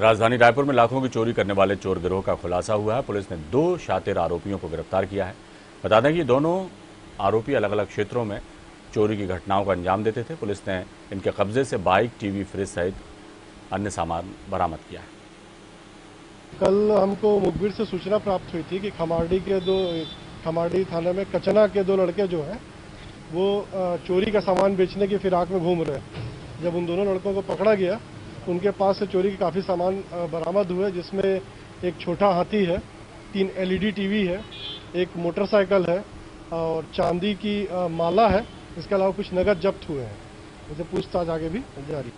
राजधानी रायपुर में लाखों की चोरी करने वाले चोर गिरोह का खुलासा हुआ है। पुलिस ने दो शातिर आरोपियों को गिरफ़्तार किया है। बता दें कि दोनों आरोपी अलग अलग क्षेत्रों में चोरी की घटनाओं का अंजाम देते थे। पुलिस ने इनके कब्जे से बाइक, टीवी, फ्रिज सहित अन्य सामान बरामद किया है। कल हमको मुखबिर से सूचना प्राप्त हुई थी कि खमारडी के दो, खमारडी थाने में कचना के दो लड़के जो हैं, वो चोरी का सामान बेचने की फिराक में घूम रहे हैं। जब उन दोनों लड़कों को पकड़ा गया उनके पास से चोरी के काफ़ी सामान बरामद हुए, जिसमें एक छोटा हाथी है, तीन एलईडी टीवी है, एक मोटरसाइकिल है और चांदी की माला है। इसके अलावा कुछ नगद जब्त हुए हैं। इसे पूछताछ आगे भी जारी।